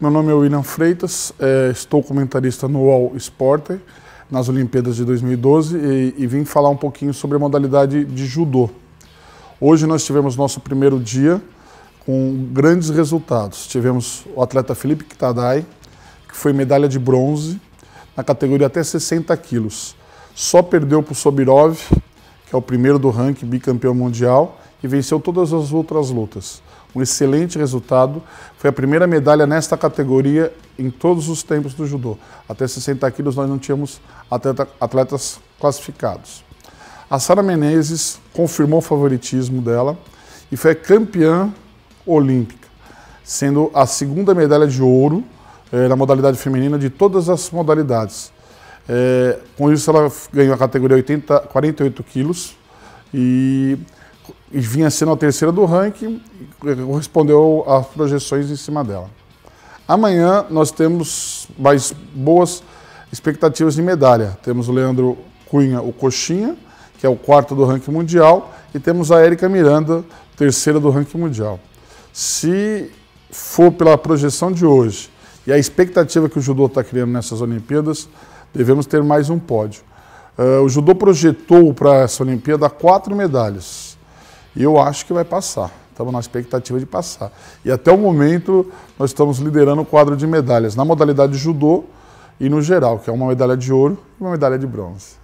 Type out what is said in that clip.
Meu nome é William Freitas, é, estou comentarista no All Sport nas Olimpíadas de 2012 e, e vim falar um pouquinho sobre a modalidade de judô. Hoje nós tivemos nosso primeiro dia com grandes resultados. Tivemos o atleta Felipe Kitadai, que foi medalha de bronze na categoria até 60 quilos. Só perdeu para o Sobirov, que é o primeiro do ranking, bicampeão mundial, e venceu todas as outras lutas um excelente resultado. Foi a primeira medalha nesta categoria em todos os tempos do judô. Até 60 quilos nós não tínhamos atleta, atletas classificados. A Sara Menezes confirmou o favoritismo dela e foi campeã olímpica, sendo a segunda medalha de ouro eh, na modalidade feminina de todas as modalidades. Eh, com isso ela ganhou a categoria 80, 48 quilos e e vinha sendo a terceira do ranking correspondeu às projeções em cima dela. Amanhã nós temos mais boas expectativas de medalha. Temos o Leandro Cunha, o Coxinha, que é o quarto do ranking mundial, e temos a Érica Miranda, terceira do ranking mundial. Se for pela projeção de hoje e a expectativa que o judô está criando nessas Olimpíadas, devemos ter mais um pódio. Uh, o judô projetou para essa Olimpíada quatro medalhas. Eu acho que vai passar. Estamos na expectativa de passar. E até o momento nós estamos liderando o quadro de medalhas na modalidade judô e no geral, que é uma medalha de ouro e uma medalha de bronze.